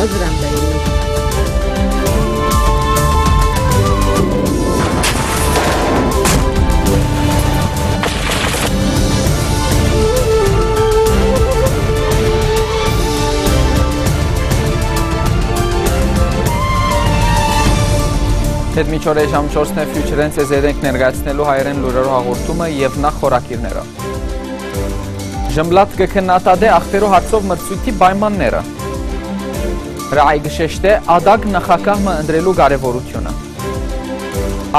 Ադրամբեի Հետմիջօրե ժամ 4-ն է Future-ն ցեզ ենք ներկայացնելու հայերեն լուրերով հաղորդումը եւ նախ խորակիրները։ Ժմբլատ կքննադե ախտերո հարցով մրցույթի պայմանները։ Ռայ գշեշտե ադակ նախակահմը ընդրելու կարևորությունը։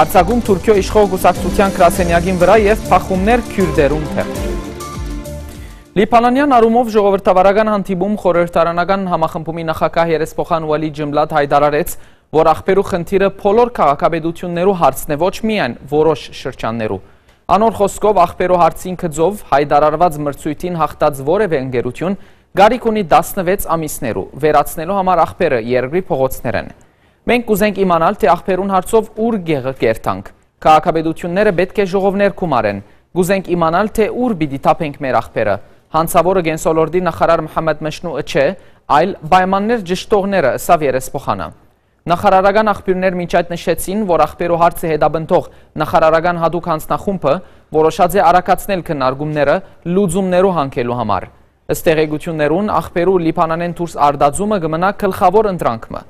Արցակում Թուրքիո իշխող գուսակցության կրասենյակին վրա եւ փախումներ քյուրդերուն թեմ։ Լիբանանյան արումով ժողովրդավարական հանդիպում խորհրդարանական համախմբումի նախակահ երեսփոխան Ուալի Ջմլատ հայտարարեց, որ աղբերու խնդիրը բոլոր քաղաքաբեդություններու հարցն է ոչ միայն որոշ շրջաններու։ Անոր խոսքով աղբերու հարցին քծով հայտարարված մրցույթին հաղթած որևէ ընկերություն գարիք ունի 16 ամիսներու, վերացնելու համար աղբերը երկրի փողոցներ են։ Մենք կուզենք իմանալ, թե աղբերուն հարցով ուր գեղը կերտանք։ Քաղաքաբեդությունները պետք է ժողովներ կումարեն։ Գուզենք իմանալ, թե ուր պիտի թափենք մեր աղբերը։ Հանցավորը գենսոլորդի նախարար Մհամմեդ Մշնու չէ, այլ պայմաններ ճշտողները ըսավ երեսփոխանը։ Նախարարական աղբյուրներ մինչ այդ նշեցին, որ աղբերու հարցը հետաբնթող նախարարական հadoop հանձնախումբը որոշած է արակացնել քննարկումները լուծումներու հանգելու համար։ Ըստ տեղեկություններուն աղբերու Լիբանանեն դուրս արդածումը կմնա գլխավոր ընտրանքը։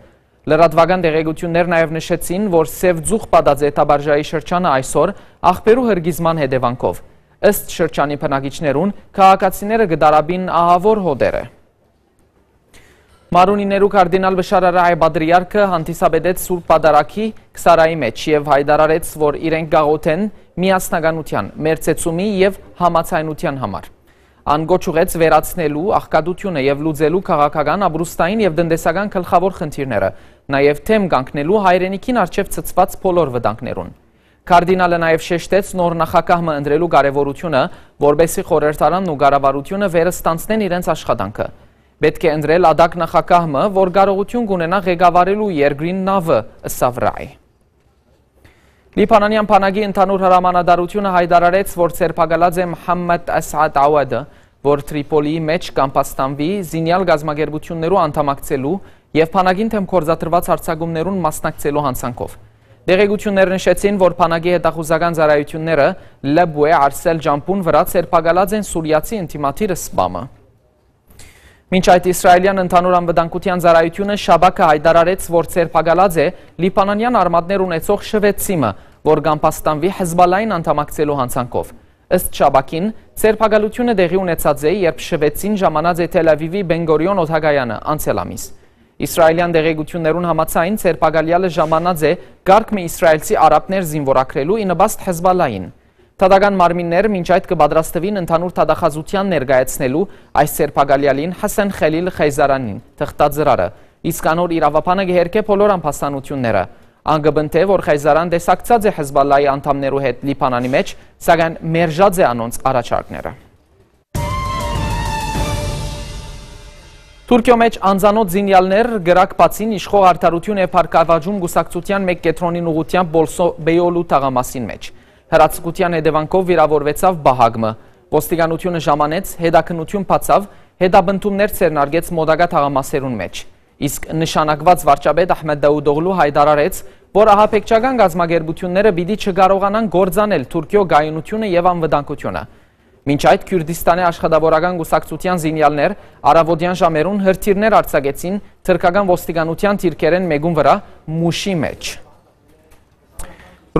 Լրատվական տեղեկություններ նաև նշեցին, որ Սև ձուխ պատածետաբարժայի շրջանը այսօր աղբերու հրգիզման հետևանքով։ Ըստ շրջանի բնակիչներուն քաղաքացիները գդարաբին ահավոր հոդերը։ Մարունիներու կարդինալ Բշարարայ Բադրիարքը հանդիսաբեդեց Սուրբ Պատարագի քսարայի մեջ եւ հայտարարեց, որ իրենք գաղութեն միասնականության, մերցեցումի եւ համացայնության համար։ Ան գոչուղեց վերացնելու աղքատությունը եւ լուծելու քաղաքական, ապրուստային եւ տնտեսական գլխավոր խնդիրները, նաեւ թեմ կանգնելու հայրենիքին արչեւ ցծված բոլոր վտանգներուն։ Կարդինալը նաև շեշտեց նոր նախակահմը ընդրելու կարևորությունը, որբեսի խորհրդարանն ու կառավարությունը վերստանցնեն իրենց աշխատանքը։ Պետք է ընդրել ադակ նախակահմը, որ կարողություն կունենա ղեկավարելու երկրին նավը, ըսավ ռայ։ Լիբանանյան փանագի ընդհանուր հրամանատարությունը հայտարարեց, որ ցերպակալած է Մուհամմեդ Ասադ Աուադը, որ Տրիպոլիի մեջ կամպաստանվի զինյալ գազագերբություններու անդամակցելու եւ փանագին թեմ կորզատրված հարցակումներուն մասնակցելու հանցանքով։ Դեղեցություններ նշեցին, որ փանագի հետախուզական ծառայությունները Լեբուե Արսել Ջամպուն վրա ցերպակալած են Սուրիացի ինտիմատիրը սպամը։ Մինչ այդ Իսրայելյան ընդհանուր անվտանգության ծառայությունը Շաբակը հայտարարեց, որ ցերպակալած է լիբանանյան արմատներ ունեցող շվեցիմը, որ գամպաստանվի Հեզբալային անդամակցելու հանցանքով։ Ըստ Շաբակին, ցերպակալությունը դեղի ունեցած է, երբ շվեցին ժամանած է Թել Ավիվի Բենգորիոն օթագայանը անցել ամիս։ Իսրայելյան դեղեցություններուն համացային ցերպակալյալը ժամանած է գարկմի իսրայելցի արաբներ զինվորակրելու ինըբաստ Հեզբալային։ Թադական մարմիններ մինչ այդ կբադրաստվին ընդհանուր թադախազության ներկայացնելու այս ցերպակալյալին Հասան Խելիլ Խեյզարանին թղթաձրարը, իսկ անոր իրավապանը գերկե բոլոր անփաստանությունները։ Անգբնթե որ Խեյզարան դեսակցած է Հեզբալայի անդամներու հետ Լիբանանի մեջ, սակայն մերժած է անոնց առաջարկները։ Թուրքիո մեջ անձանոտ զինյալներ գրակ բացին իշխող արդարություն է պարկավաջում գուսակցության մեկ կետրոնին ուղությամբ բոլսո բեյոլու տաղամասին մեջ։ Հրացկության հետևանքով վիրավորվեցավ բահագմը։ Ոստիկանությունը ժամանեց, հետաքնություն բացավ, հետաբնթումներ ցերնարգեց մոդագա տաղամասերուն մեջ։ Իսկ նշանակված վարչապետ Ահմեդ Դաուդօղլու հայտարարեց, որ ահապեկչական գազագերբությունները պիտի չկարողանան գործանել Թուրքիո գայունությունը եւ անվտանգությունը։ Մինչ այդ Քյուրդիստանի աշխատավորական գուսակցության զինյալներ արավոդյան ժամերուն հրթիրներ արձակեցին թրկական ոստիկանության թիրքերեն մեգուն վրա մուշի մեջ։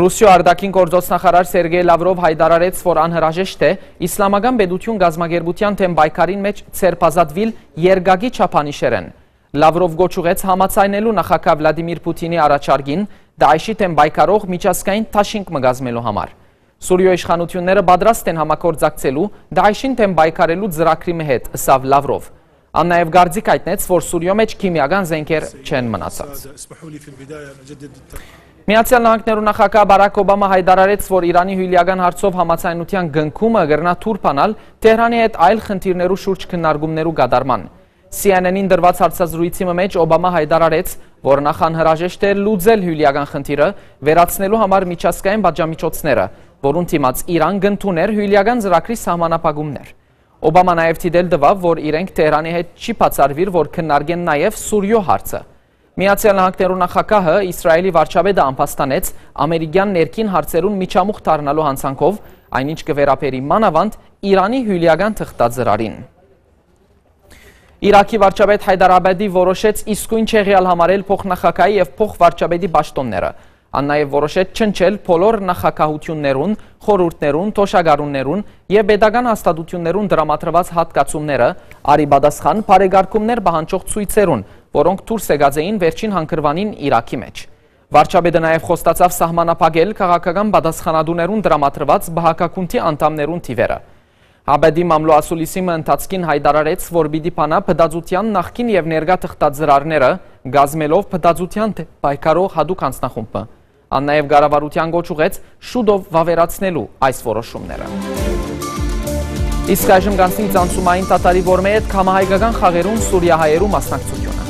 Ռուսիո արդակին գործոցնախարար Սերգեյ Լավրով հայտարարեց, որ անհրաժեշտ է իսլամական պետություն գազագերբության թեմ բայկարին մեջ ցերպազատվիլ երգագի չափանիշերեն։ Լավրով գոչուղեց համացայնելու նախագահ Վլադիմիր Պուտինի առաջարկին Դաիշի թեմ բայկարող միջազգային թաշինք մգազմելու համար։ Սուրիո իշխանությունները պատրաստ են համակորձակցելու Դաիշին թեմ բայկարելու ծրագրի հետ, ըսավ Լավրով։ Ան նաև գարձիկ այտնեց, որ Սուրիո մեջ քիմիական զենքեր չեն մնացած։ Միացյալ Նահանգներու նախագահ Բարակ Օբամա հայտարարեց, որ Իրանի հյուրիական հարցով համացայնության գնքումը գրնա թուրփանալ Տեհրանի հետ այլ խնդիրներու շուրջ քննարկումներու գդարման։ CNN-ին դրված հարցազրույցի մեջ Օբամա հայտարարեց, որ նախան հրաժեշտ է լուծել հյուրիական խնդիրը, վերացնելու համար միջազգային բաժամիջոցները, որուն թիմաց Իրան գնթուներ հյուրիական ծրագրի սահմանապահումներ։ Օբաման նաև թիդել դվավ, որ իրենք Տեհրանի հետ չի բացառվիր, որ քննարկեն նաև Սուրիո հարցը։ Միացյալ Նահանգներու նախագահը Իսրայելի վարչապետը անփաստանեց ամերիկյան ներքին հարցերուն միջամուխ դառնալու հանցանքով, այնինչ կվերապերի մանավանդ Իրանի հյուրիական թղթաձրարին։ Իրաքի վարչապետ Հայդար Աբադի որոշեց իսկույն չեղյալ համարել փոխնախագահի եւ փոխվարչապետի պաշտոնները։ Ան նաև որոշեց չնչել բոլոր նախակահություններուն, խորհուրդներուն, թոշագարուններուն եւ pedagogan հաստատություններուն դրամատրված հատկացումները արի բադասխան բարեգարկումներ բահանջող ցույցերուն, որոնք դուրս եկած էին վերջին հանգրվանին Իրաքի մեջ։ Վարչապետը նաև խոստացավ սահմանապակել քաղաքական բադասխանադուներուն դրամատրված բահակակունթի անդամներուն թիվերը։ Հաբեդի մամլո ասուլիսիմը ընթացքին հայդարարեց, որ բիդի պանա պդածության նախքին եւ ներգա թղթաձրարները գազմելով պդածության պայքարող հադուկ անցնախումբը ան նաև գարավարության գոչ ուղեց շուտով վավերացնելու այս որոշումները։ Իսկ այժմ գանցնի ծանցումային տատարի որմե հետ կամահայկական խաղերուն Սուրիահայերու մասնակցություն։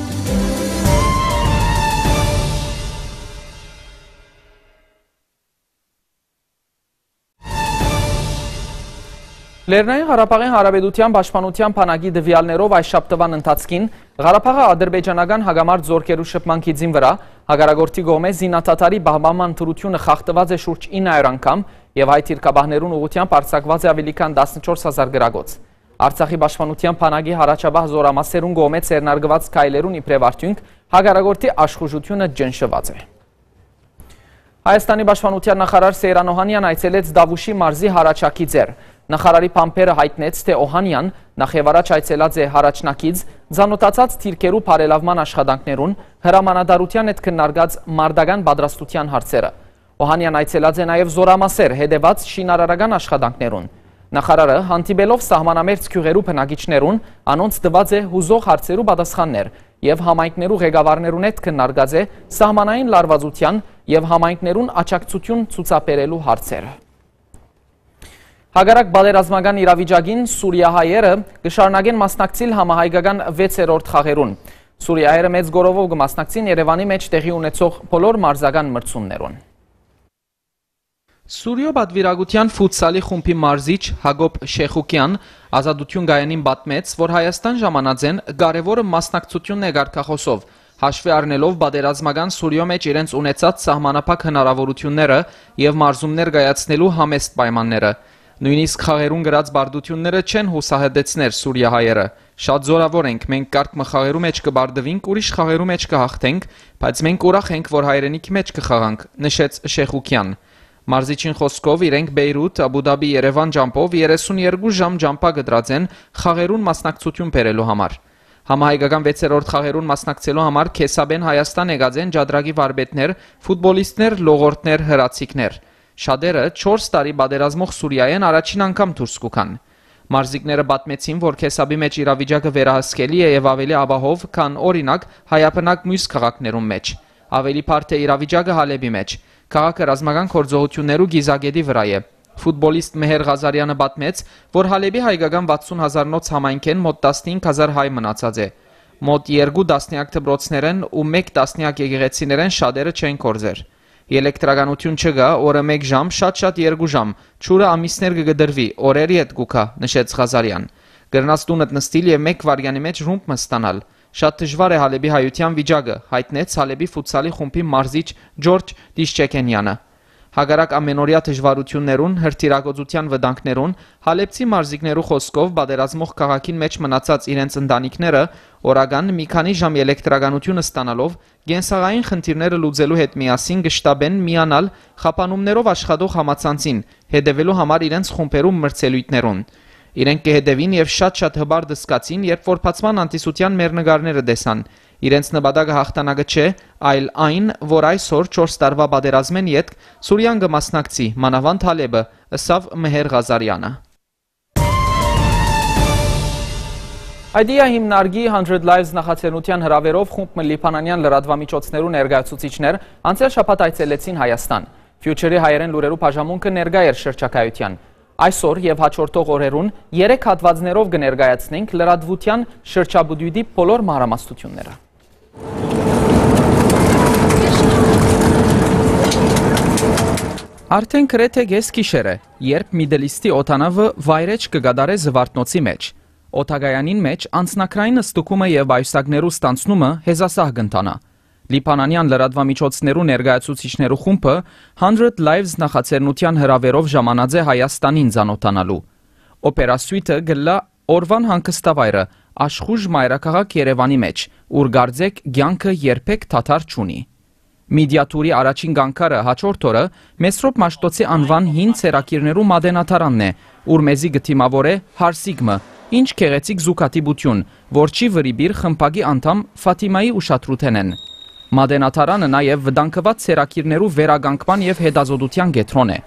Լեռնային Ղարաբաղի Հանրապետության Պաշտպանության բանակի դվյալներով այս շաբթվան ընթացքին Ղարաբաղը ադրբեջանական հագամարտ զորքերու շփման քիծին վրա հագարագործի գոմե զինաթաթարի բահբանման թրությունը խախտված է շուրջ 900 անգամ եւ հայ թիրքաբահներուն ուղղությամբ արձակված է ավելի քան 14000 գրագոց։ Արցախի Պաշտպանության բանակի հարաճաբահ զորամասերուն գոմե ցերնարգված քայլերուն իբրև արդյունք հագարագործի աշխուժությունը ջնշված է։ Հայաստանի Պաշտպանության նախարար Սեյրան Օհանյան այցելեց Դավուշի մարզի հարաճակի ձեր։ Նախարարի պամպերը հայտնեց, թե Օհանյան նախևարաչ այցելած է հարաճնակից, ձանոտացած թիրքերու բարելավման աշխատանքներուն, հրամանադարության հետ քննարկած մարդական պատրաստության հարցերը։ Օհանյան այցելած է նաև զորամասեր հետևած շինարարական աշխատանքներուն։ Նախարարը հանդիպելով սահմանամերձ քյուղերու բնակիչներուն անոնց տված է հուզող հարցերու պատասխաններ եւ համայնքներու ղեկավարներուն հետ քննարկած է սահմանային լարվածության եւ համայնքներուն աջակցություն ցուցաբերելու հարցերը։ Հագարակ բալերազմական իրավիճակին Սուրիահայերը գշարնագեն մասնակցիլ համահայգական 6-րդ խաղերուն։ Սուրիահայերը մեծ գորովով գմասնակցին Երևանի մեջ տեղի ունեցող բոլոր մարզական մրցումներուն։ Սուրյո Բադվիրագության ֆուտսալի խումբի մարզիչ Հակոբ Շեխուկյան ազատություն գայանին պատմեց, որ Հայաստան ժամանածեն կարևորը մասնակցությունն է ղարքախոսով, հաշվի առնելով բادرազմական Սուրյո մեջ իրենց ունեցած սահմանափակ հնարավորությունները եւ մարզումներ գայացնելու համեստ պայմանները։ Նույնիսկ խաղերուն գրած բարդությունները չեն հուսահետեցներ Սուրիա հայերը։ Շատ զորավոր ենք, մենք կարգ մխաղերու մեջ կբարդվինք, ուրիշ խաղերու մեջ կհաղթենք, բայց մենք ուրախ ենք, որ հայրենիքի մեջ կխաղանք, նշեց Շեխուկյան։ Մարզիչին խոսքով իրենք Բեյրութ, Աբու Դաբի, Երևան ջամփով 32 ժամ ջամփա գդրած են խաղերուն մասնակցություն բերելու համար։ Համահայկական 6-րդ խաղերուն մասնակցելու համար Քեսաբեն Հայաստան եկած են ջադրագի վարպետներ, ֆուտբոլիստներ, լողորտներ, հրացիկներ։ Շադերը 4 տարի բادرազմող Սուրիայեն առաջին անգամ դուրս կուքան։ Մարզիկները պատմեցին, որ քեսաբի մեջ իրավիճակը վերահսկելի է եւ ավելի ապահով, քան օրինակ հայապնակ մյուս քաղաքներում մեջ։ Ավելի բարդ է իրավիճակը Հալեբի մեջ։ Քաղաքը ռազմական գործողություններու գիզագետի վրա է։ Ֆուտբոլիստ Մեհեր Ղազարյանը պատմեց, որ Հալեբի հայկական 60000 նոց համայնքեն մոտ 15000 հայ մնացած է։ Մոտ 2 տասնյակ դպրոցներեն ու 1 տասնյակ եկեղեցիներեն շատերը չեն կորզեր։ Էլեկտրականություն չկա, օրը 1 ժամ, շատ-շատ 2 ժամ, ճուրը ամիսներ կգդրվի, օրերի հետ գուքա, նշեց Ղազարյան։ Գրնաց տունդ նստիլ եւ 1 վարյանի մեջ ռումբ մստանալ։ Շատ դժվար է Հալեբի հայության վիճակը, հայտնեց Հալեբի ֆուտսալի խումբի մարզիչ Ջորջ Դիշչեկենյանը։ Հագարակ ամենօրյա դժվարություններուն, հրթիրագործության վտանգներուն Հալեպցի մարզիկներու խոսքով բادرազմող քաղաքին մեջ մնացած իրենց ընտանիքները օրական մի քանի ժամ էլեկտրականությունը ստանալով գենսաղային խնդիրները լուծելու հետ միասին գշտաբեն միանալ խափանումներով աշխատող համացանցին, հետևելու համար իրենց խումբերու մրցելույթներուն։ Իրենք կհետևին եւ շատ-շատ հբար դսկացին, երբ որ փացման անտիսության մեր նկարները տեսան։ Իրենց նպատակը հաղթանակը չէ, այլ այն, որ այսօր 4 տարվա պատերազմեն յետք Սուրիան կմասնակցի, մանավանդ Հալեբը, ըսավ Մեհեր Ղազարյանը։ Այդիա հիմնարկի 100 Lives նախաձեռնության հրավերով խումբ լիբանանյան լրատվամիջոցներու ներկայացուցիչներ անցյալ շաբաթ այցելեցին Հայաստան։ Future-ի հայերեն լուրերու բաժանմունքը ներկա էր շրջակայության։ Այսօր եւ հաջորդող օրերուն 3 հատվածներով կներկայացնենք լրատվության շրջաբուդույդի բոլոր մանրամասնությունները։ Արդեն գրեթե գես գիշեր է, երբ Միդելիստի օտանավը վայրեջ կգադարե զվարթնոցի մեջ։ Օթագայանին մեջ անցնակրային ստուկումը եւ բայուսակներու ստանցնումը հեզասահ կընթանա։ Լիբանանյան լրատվամիջոցներու ներկայացուցիչներու խումբը 100 Lives նախաձեռնության հրավերով ժամանած է Հայաստանին ցանոթանալու։ Օպերասյուիտը գլա Օրվան հանգստավայրը աշխուժ մայրաքաղաք Երևանի մեջ, ուր գարձեք ցանկը երբեք թաթար չունի։ Միդիատուրի առաջին գանկարը հաջորդ օրը Մեսրոպ Մաշտոցի անվան հին ցերակիրներու մադենաթարանն է, ուր մեզի գտիմավոր է Հարսիգմը, ինչ քեղեցիկ զուկատիբություն, որ չի վրիբիր խմպագի անդամ Ֆաթիմայի ուշադրութեն են։ Մադենաթարանը նաև վտանգված ցերակիրներու վերագանկման եւ հետազոտության գետրոն է։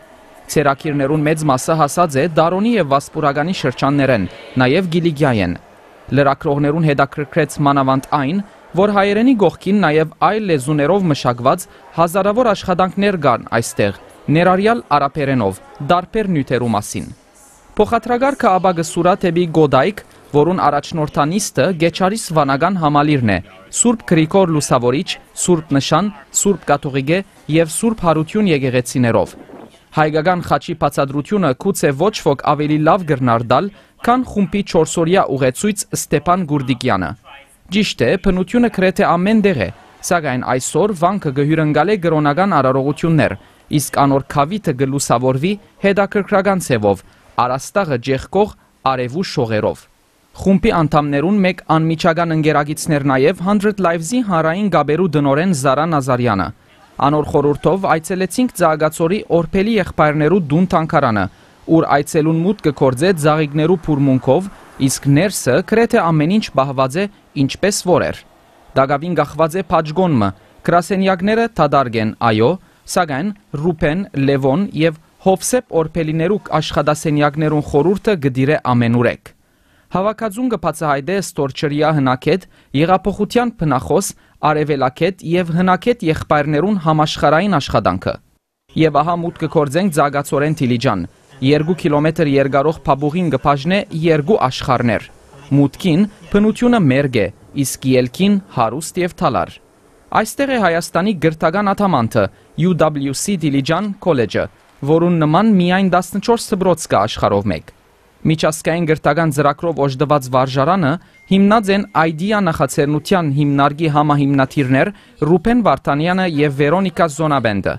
Ցերակիրներուն մեծ մասը հասած է Դարոնի եւ Վասպուրագանի շրջաններեն, նաև Գիլիգիայեն։ Լրակրողներուն հետաքրքրեց մանավանդ այն, որ հայերենի գողքին նաև այլ լեզուներով մշակված հազարավոր աշխատանքներ կան այստեղ, ներառյալ արաբերենով, դարբեր նյութերու մասին։ Փոխադրագարքը Աբագը Սուրա թեպի Գոդայք, որուն առաջնորդանիստը Գեչարիս վանական համալիրն է, Սուրբ Գրիգոր Լուսավորիչ, Սուրբ Նշան, Սուրբ Կաթողիկե եւ Սուրբ Հարություն եկեղեցիներով։ Հայկական խաչի բացադրությունը գուցե ոչ ոք ավելի լավ գրնարդալ, քան խումբի 4-օրյա ուղեցույց Ստեփան Գուրդիկյանը։ Ճիշտ է, փնությունը գրեթե ամեն տեղ է, սակայն այսօր վանքը գհյուրընկալ է գրոնական արարողություններ, իսկ անոր քավիթը գլուսավորվի հետաքրքրական ցևով, արաստաղը ջեղկող արևու շողերով։ Խումբի անդամներուն մեկ անմիջական ընկերագիցներ նաև 100 Lives-ի հանրային գաբերու դնորեն Զարա Նազարյանը։ Անոր խորհրդով այցելեցինք Ձագացորի Օրփելի եղբայրներու դուն տանկարանը, ուր այցելուն մուտքը կորձե ծաղիկներու փուրմունքով, իսկ ներսը գրեթե ամեն ինչ բահված է ինչպես որ էր։ Դագավին գախված է Փաջգոնմը, գրասենյակները թադարգ են, այո, սակայն Ռուպեն, Լևոն եւ Հովսեփ Օրփելիներու աշխատասենյակներուն խորուրդը գդիրե ամենուրեք։ Հավաքածուն կբացահայտե ստորչրիա հնակետ, եղափոխության փնախոս, արևելակետ եւ հնակետ եղբայրներուն համաշխարային աշխատանքը։ Եվ ահա մուտքը կորձենք Ձագացորեն Տիլիջան, 2 կիլոմետր երկարող փաբուղին կփաժնե երկու աշխարներ։ Մուտքին փնությունը մերգ է, իսկ ելքին հարուստ եւ թալար։ Այստեղ է Հայաստանի գրթական աթամանթը UWC Դիլիջան քոլեջը, որուն նման միայն 14 դպրոց կա աշխարհով մեկ։ Միջազգային գրթական ծրագրով օժտված վարժարանը հիմնած են IDEA նախաձեռնության հիմնարկի համահիմնադիրներ Ռուփեն Վարդանյանը եւ Վերոնիկա Զոնաբենդը։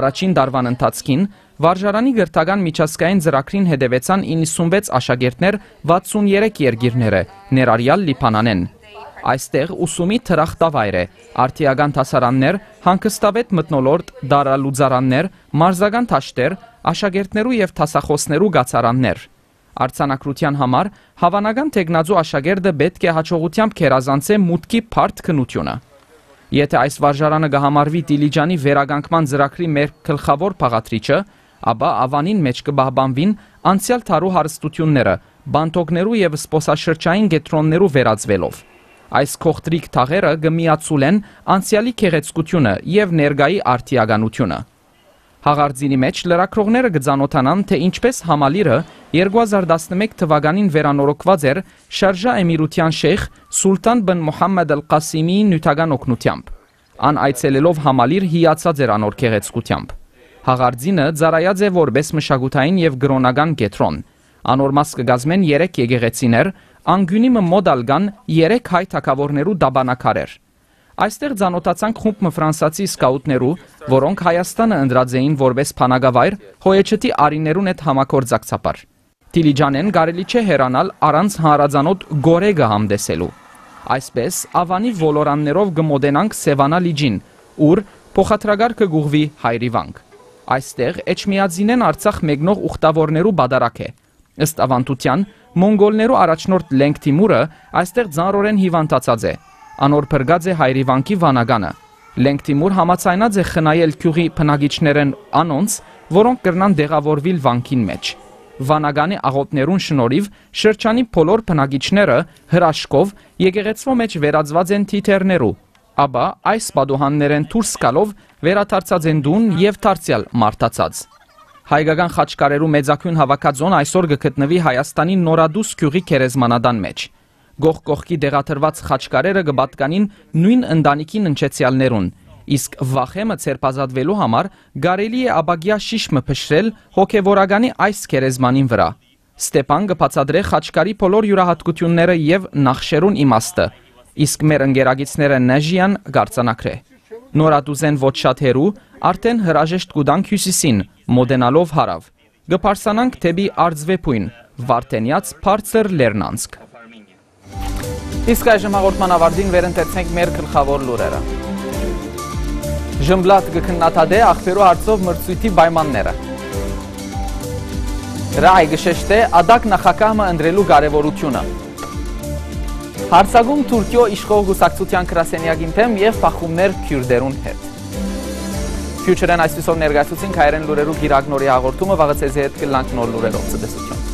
Առաջին դարվան ընթացքին Վարժարանի գրթական միջազգային ծրագրին հետևեցան 96 աշակերտներ 63 երկիրները, ներառյալ Լիբանանեն։ Այստեղ ուսումի թրախտավայր է, արդիական տասարաններ, հանգստավետ մտնոլորտ, դարալուծարաններ, մարզական թաշտեր, աշակերտներու եւ տասախոսներու գացարաններ։ Արցանակրության համար հավանական տեգնաձու աշակերտը պետք է հաջողությամբ քերազանցե մուտքի բարդ քնությունը։ Եթե այս վարժարանը կհամարվի Դիլիջանի վերագանկման ծրագրի մեր գլխավոր փաղատրիչը, ապա ավանին մեջ կբահբանվին անցյալ թարու հարստությունները, բանտոկներու եւ սպոսաշրջային գետրոններու վերածվելով։ Այս քողտրիկ թաղերը գմիացուլ են անցյալի քեղեցկությունը եւ ներգայի արտիականությունը։ Հաղարձինի մեջ լրակրողները գծանոթանան, թե ինչպես համալիրը 2011 թվականին վերանորոգված էր Շարժա Էմիրության շեյխ Սուլտան բն Մուհամմեդ Ալ-Qasimi նյութական օգնությամբ։ Ան այցելելով համալիր հիացած էր անոր քեղեցկությամբ։ Հաղարձինը ծառայած է որպես մշակութային եւ գրոնական կետրոն։ Անոր մաս կգազմեն 3 եկեղեցիներ, անգյունիմը մոդալգան 3 հայ թակավորներու դաբանակարեր։ Այստեղ ցանոթացանք խումբ ֆրանսացի սկաուտներու, որոնք Հայաստանը ընդրած էին որպես փանագավայր հոյեչտի արիներուն հետ համակորձակցապար։ Տիլիջանեն կարելի չէ հերանալ առանց հանրազանոթ գորեգը համդեսելու։ Այսպես ավանի ոլորաններով գմոդենանք Սևանա լիջին, ուր փոխադրագար կգուղվի հայրիվանք։ Այստեղ Էջմիածինեն Արցախ մեկնող ուխտավորներու բադարակ է։ Ըստ ավանդության մոնգոլներու առաջնորդ Լենգ Թիմուրը այստեղ ծանրորեն հիվանդացած է։ Անոր փրկած է հայրիվանքի վանագանը։ Լենգ Թիմուր համացայնած է խնայել քյուղի փնագիչներեն անոնց, որոնք կրնան դեղավորվիլ վանքին մեջ։ Վանագանի աղոտներուն շնորհիվ շրջանի բոլոր փնագիչները հրաշքով եկեղեցվո մեջ վերածված են թիթեռներու, ապա այս պատուհաններեն դուրս գալով վերաթարցած են դուն եւ դարձյալ մարտացած։ Հայկական խաչկարերու մեծակյուն հավաքածոն այսօր կգտնվի Հայաստանի Նորադուս գյուղի քերեզմանադան մեջ։ Գող կողքի դեղաթրված խաչկարերը կբատկանին նույն ընտանիքին ընչեցյալներուն, Իսկ վախեմը ցերպազատվելու համար կարելի է աբագյա շիշմը փշրել հոգեվորականի այս քերեզմանին վրա։ Ստեփան կբացատրե Խաչկարի բոլոր յուրահատկությունները եւ նախշերուն իմաստը, իսկ մեր ընկերագիցները Նեժյան գարցանակրե։ Նորատուզեն ոչ շատ հերու արդեն հրաժեշտ կուտանք հյուսիսին, մոդենալով հարավ։ Գփարսանանք թեպի Արձվեպույն, Վարդենյաց Փարցր Լեռնանցք։ Իսկ այժմ հաղորդման ավարտին վերընթերցենք մեր գլխավոր լուրերը։ Ժմբլատ կքննադատե աղբերու հարցով մրցույթի պայմանները։ Ռայ գշեշտե ադակ նախակահմը ընդրելու կարևորությունը։ Հարցագում Թուրքիո իշխող գուսակցության գրասենյակին թեմ եւ փախումներ քյուրդերուն հետ։ Future-ն այսպիսով ներկայացուցին հայերեն լուրերու գիրագնորի հաղորդումը վաղացեզի հետ կլանք նոր լուրերով ցտեսություն։